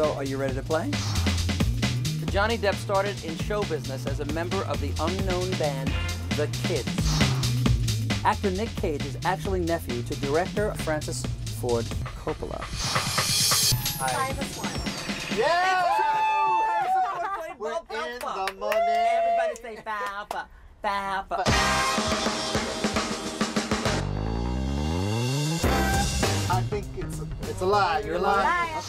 are you ready to play? Johnny Depp started in show business as a member of the unknown band The Kids. Actor Nick Cage is actually nephew to director Francis Ford Coppola. Five is one. Yeah! We're in the money. Everybody say Baba, Baba. I think it's it's a lie. You're lying.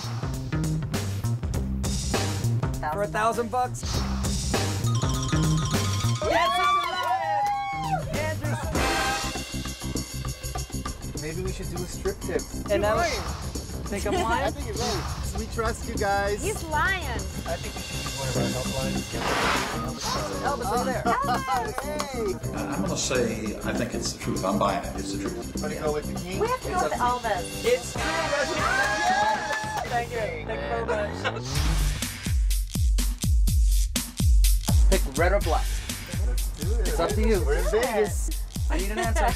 Liar. For a thousand bucks. Yes, I'm lying! Andrew. Maybe we should do a strip tip. And now, right. think I'm I think you're right. We trust you guys. He's lying. I think we should use one of our helplines. Elvis, over there. hey! I'm gonna say I think it's the truth. I'm buying it. It's the truth. Want to go with the king? We have to go with Elvis. It's true, Reggie. Thank you. Thank you very much. Red or black. It. It's up to you. We're in Vegas. I need an answer.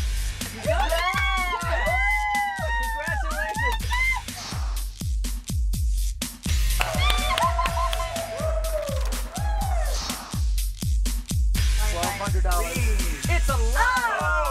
You got it! Congratulations! Twelve hundred dollars. It's a lie.